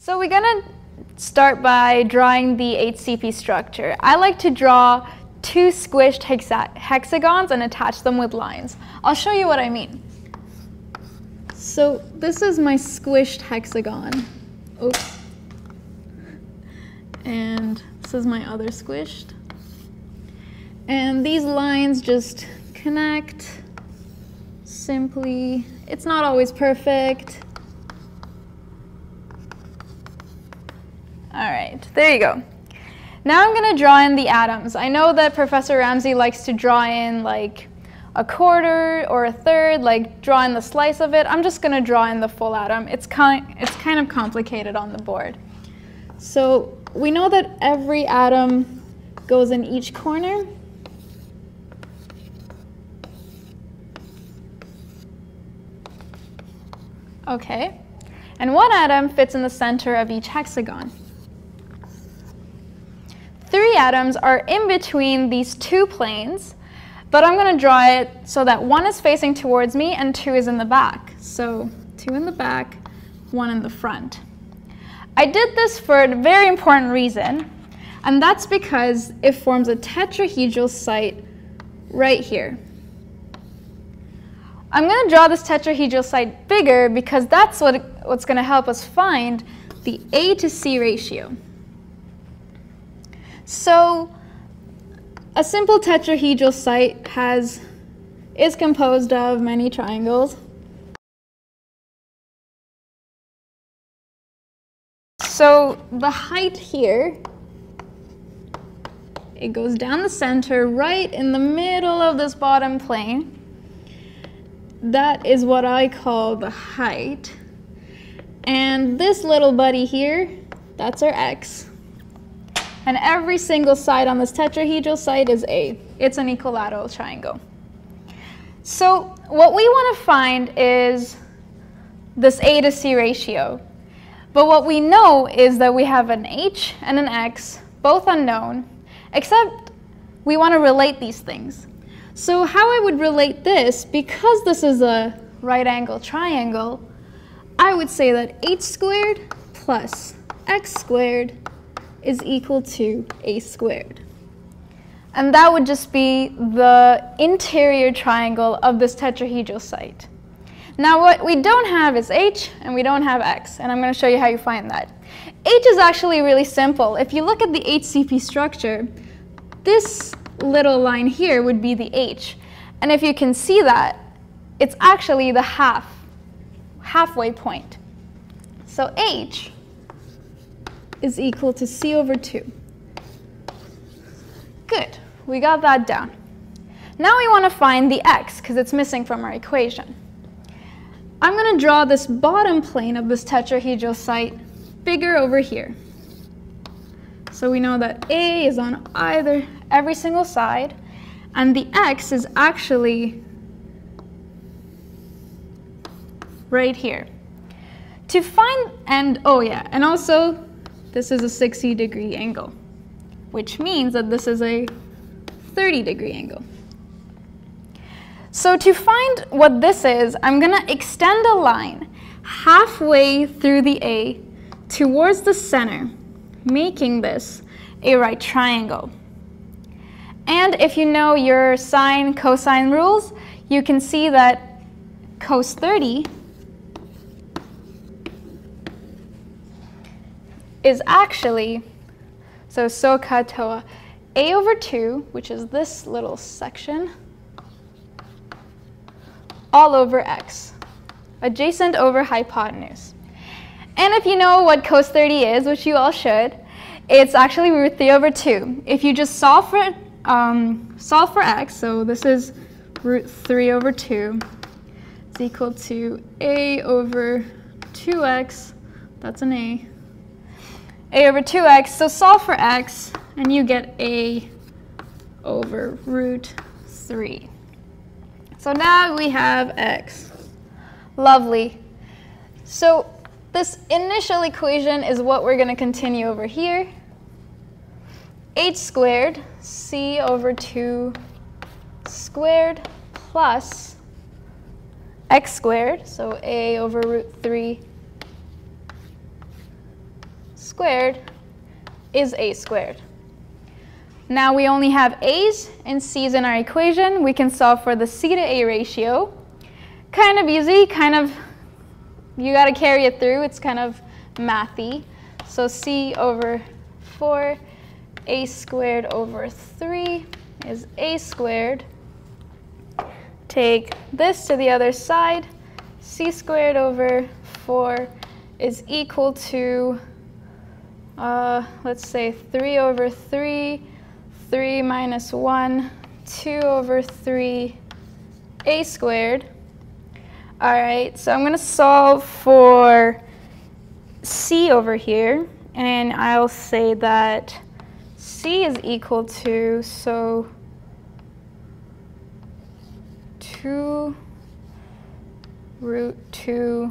So we're gonna start by drawing the HCP structure. I like to draw two squished hexa hexagons and attach them with lines. I'll show you what I mean. So this is my squished hexagon. Oops. And this is my other squished. And these lines just connect simply. It's not always perfect. All right, there you go. Now I'm gonna draw in the atoms. I know that Professor Ramsay likes to draw in like a quarter or a third, like draw in the slice of it. I'm just gonna draw in the full atom. It's kind, it's kind of complicated on the board. So we know that every atom goes in each corner. Okay, and one atom fits in the center of each hexagon atoms are in between these two planes, but I'm going to draw it so that one is facing towards me and two is in the back. So two in the back, one in the front. I did this for a very important reason, and that's because it forms a tetrahedral site right here. I'm going to draw this tetrahedral site bigger because that's what, what's going to help us find the A to C ratio. So a simple tetrahedral site has is composed of many triangles. So the height here, it goes down the center right in the middle of this bottom plane. That is what I call the height. And this little buddy here, that's our x and every single side on this tetrahedral site is A. It's an equilateral triangle. So what we want to find is this A to C ratio. But what we know is that we have an H and an X, both unknown, except we want to relate these things. So how I would relate this, because this is a right angle triangle, I would say that h squared plus x squared is equal to a squared. And that would just be the interior triangle of this tetrahedral site. Now what we don't have is h and we don't have x, and I'm going to show you how you find that. h is actually really simple. If you look at the HCP structure, this little line here would be the h. And if you can see that, it's actually the half, halfway point. So h is equal to c over 2. Good, we got that down. Now we want to find the x, because it's missing from our equation. I'm going to draw this bottom plane of this tetrahedral site bigger over here. So we know that A is on either, every single side, and the x is actually right here. To find, and oh yeah, and also this is a 60 degree angle, which means that this is a 30 degree angle. So to find what this is, I'm going to extend a line halfway through the A towards the center, making this a right triangle. And if you know your sine cosine rules, you can see that cos 30 is actually, so SOHCAHTOA, a over 2, which is this little section, all over x, adjacent over hypotenuse. And if you know what cos 30 is, which you all should, it's actually root 3 over 2. If you just solve for, um, solve for x, so this is root 3 over 2, is equal to a over 2x, that's an a, a over 2x. So solve for x, and you get a over root 3. So now we have x. Lovely. So this initial equation is what we're going to continue over here. h squared, c over 2 squared plus x squared, so a over root 3 squared is a squared. Now we only have a's and c's in our equation. We can solve for the c to a ratio. Kind of easy, kind of, you got to carry it through. It's kind of mathy. So c over 4, a squared over 3 is a squared. Take this to the other side. c squared over 4 is equal to, uh, let's say 3 over 3 3 minus 1, 2 over 3, a squared. All right, so I'm going to solve for c over here, and I'll say that c is equal to, so 2 root 2